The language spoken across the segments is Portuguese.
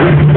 man.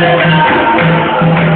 Thank you.